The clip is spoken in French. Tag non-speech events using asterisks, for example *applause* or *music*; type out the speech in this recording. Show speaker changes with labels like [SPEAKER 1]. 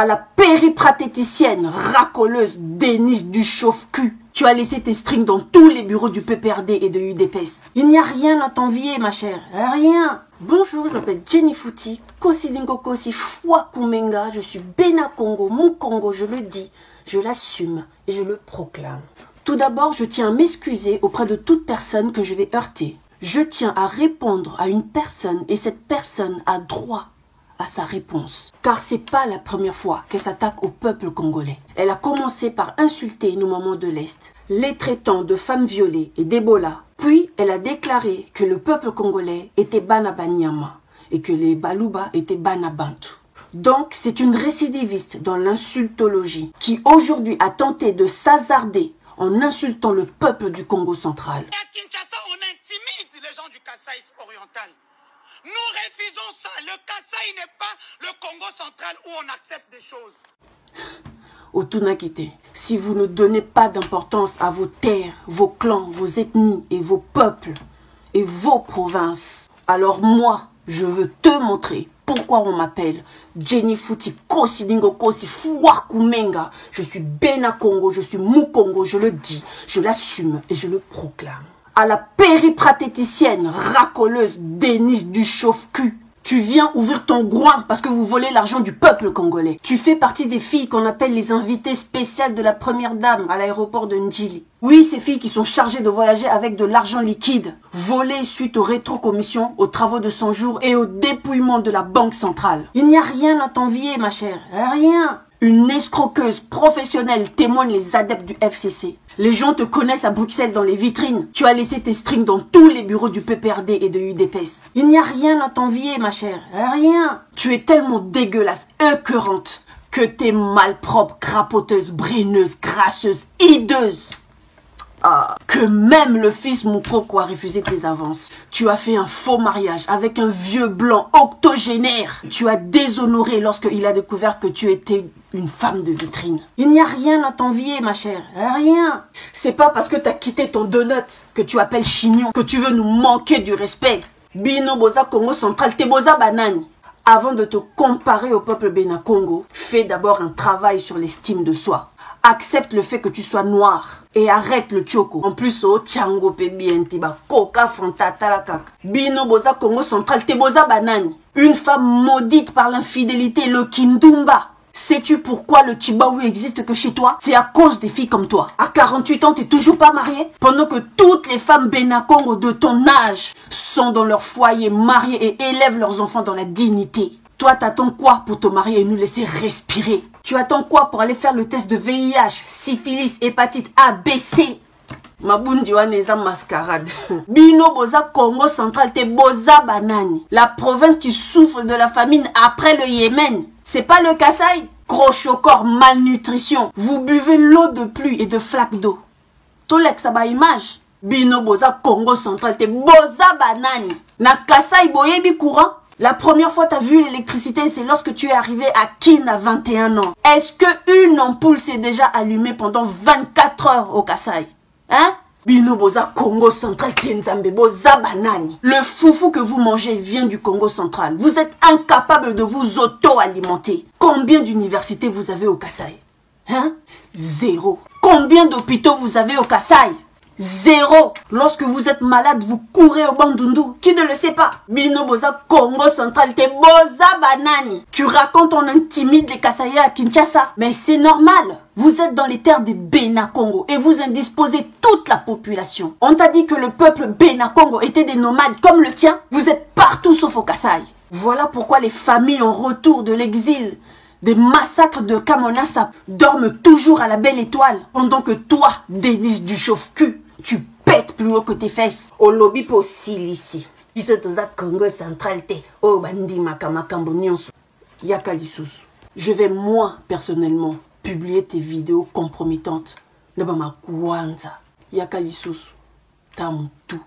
[SPEAKER 1] à la péripratéticienne, racoleuse Denise du chauffe-cul. Tu as laissé tes strings dans tous les bureaux du PPRD et de UDPS. Il n'y a rien à t'envier, ma chère. Rien. Bonjour, je m'appelle Jenny Fouti, Kosidingo Kosi Kumenga. Je suis Bena Congo, mon Congo, je le dis, je l'assume et je le proclame. Tout d'abord, je tiens à m'excuser auprès de toute personne que je vais heurter. Je tiens à répondre à une personne et cette personne a droit sa réponse. Car c'est pas la première fois qu'elle s'attaque au peuple congolais. Elle a commencé par insulter nos mamans de l'Est, les traitant de femmes violées et d'Ebola. Puis elle a déclaré que le peuple congolais était Banabanyama et que les Baluba étaient Banabantu. Donc, c'est une récidiviste dans l'insultologie qui aujourd'hui a tenté de s'hasarder en insultant le peuple du Congo central.
[SPEAKER 2] À Kinshasa, on intimide les gens du Kasaï oriental. Nous refusons ça. Le Kasaï n'est pas le Congo central où on accepte des choses.
[SPEAKER 1] Au Tunakite, si vous ne donnez pas d'importance à vos terres, vos clans, vos ethnies et vos peuples et vos provinces, alors moi, je veux te montrer pourquoi on m'appelle Jenny Fouti Kosidingo Kosi Kumenga. Je suis Bena Congo, je suis Mukongo, je le dis, je l'assume et je le proclame à la péripratéticienne, racoleuse Denise du chauffe-cul. Tu viens ouvrir ton groin parce que vous volez l'argent du peuple congolais. Tu fais partie des filles qu'on appelle les invitées spéciales de la première dame à l'aéroport de Ndjili. Oui, ces filles qui sont chargées de voyager avec de l'argent liquide, volé suite aux rétrocommissions, aux travaux de 100 jours et au dépouillement de la banque centrale. Il n'y a rien à t'envier, ma chère. Rien. Une escroqueuse professionnelle témoigne les adeptes du FCC. Les gens te connaissent à Bruxelles dans les vitrines. Tu as laissé tes strings dans tous les bureaux du PPRD et de UDPS. Il n'y a rien à t'envier, ma chère. Rien. Tu es tellement dégueulasse, écœurante, que t'es malpropre, crapoteuse, brineuse, grasseuse, hideuse. Ah, que même le fils Moukoko a refusé tes avances. Tu as fait un faux mariage avec un vieux blanc octogénaire. Tu as déshonoré lorsqu'il a découvert que tu étais une femme de vitrine. Il n'y a rien à t'envier, ma chère. Rien. C'est pas parce que t'as quitté ton donut que tu appelles chignon que tu veux nous manquer du respect. Bino Boza Congo Central, te Boza Banani. Avant de te comparer au peuple Bénin Congo, fais d'abord un travail sur l'estime de soi accepte le fait que tu sois noir et arrête le choko. En plus, oh, tiango pe bien tiba, coca fronta talakak. Bino boza Congo central, te boza banani. Une femme maudite par l'infidélité, le kindumba. Sais-tu pourquoi le Chibaou existe que chez toi? C'est à cause des filles comme toi. À 48 ans, t'es toujours pas mariée? Pendant que toutes les femmes Benakongo de ton âge sont dans leur foyer mariées et élèvent leurs enfants dans la dignité. Toi, t'attends quoi pour te marier et nous laisser respirer? Tu attends quoi pour aller faire le test de VIH, syphilis, hépatite A, B, C? Mabundi wana eza mascarade. *laughs* Bino boza congo central te boza banani. La province qui souffre de la famine après le yémen. C'est pas le kasaï. Gros chocor malnutrition. Vous buvez l'eau de pluie et de flaques d'eau. Tolekisa baimage bino boza congo central te boza banani. Na kasai boyebi courant. La première fois tu as vu l'électricité, c'est lorsque tu es arrivé à Kin à 21 ans. Est-ce qu'une ampoule s'est déjà allumée pendant 24 heures au Kassai Hein? Bino boza Congo central Kenzambe boza banani. Le foufou que vous mangez vient du Congo central. Vous êtes incapable de vous auto-alimenter. Combien d'universités vous avez au Kassai Hein? Zéro. Combien d'hôpitaux vous avez au Kassai Zéro. Lorsque vous êtes malade, vous courez au Bandundu. Qui ne le sait pas? Bino Boza Congo Central, te Boza Banani. Tu racontes on intimide les Kassaïa à Kinshasa. Mais c'est normal. Vous êtes dans les terres des Bena Congo et vous indisposez toute la population. On t'a dit que le peuple Bena Congo était des nomades comme le tien. Vous êtes partout sauf au Kassai. Voilà pourquoi les familles en retour de l'exil des massacres de Kamonassa dorment toujours à la belle étoile, pendant que toi, Denis du chauffe-cul, tu pètes plus haut que tes fesses. Au lobby pour ici. congo central te oyo lisusu je vais moi personnellement publier tes vidéos compromettantes. Na bamakwanza yaka lisusu ta motu